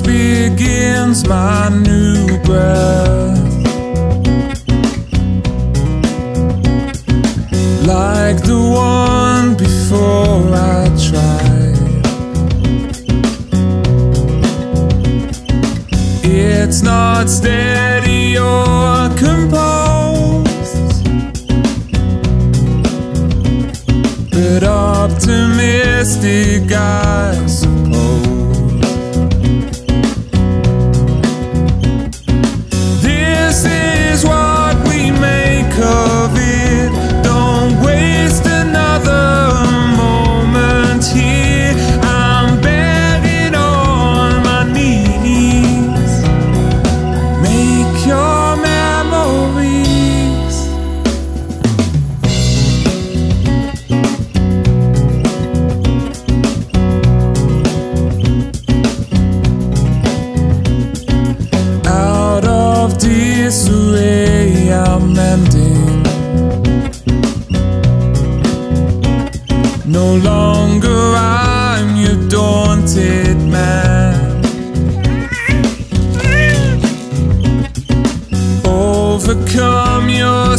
begins my new breath. Like the one before I tried. It's not steady or composed, but optimistic, I of way I'm mending. No longer I'm your daunted man. Overcome your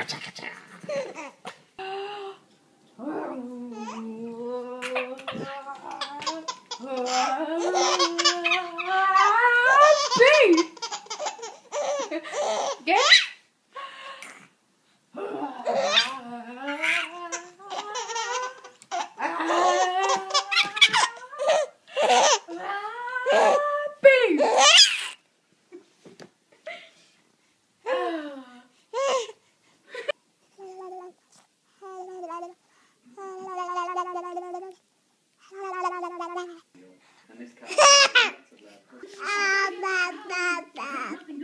gotcha. Bing! Get. Bing! Hah, 爸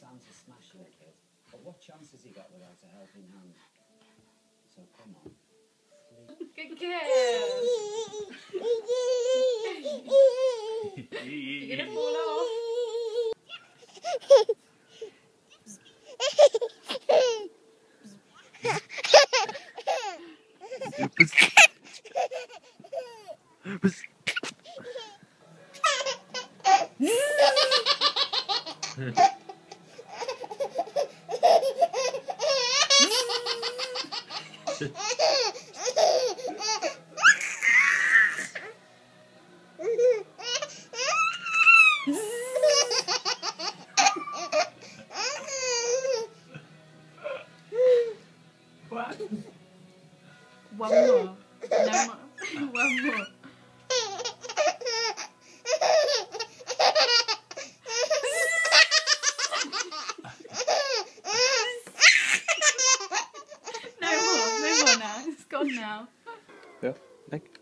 Sam's a smashing kid, but what chance has he got without a helping hand? So come on, Good girl. You're gonna fall off. One Tack.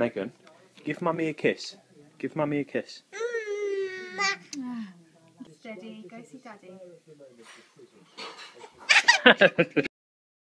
Megan, give mummy a kiss. Give mummy a kiss. Steady. Go see daddy.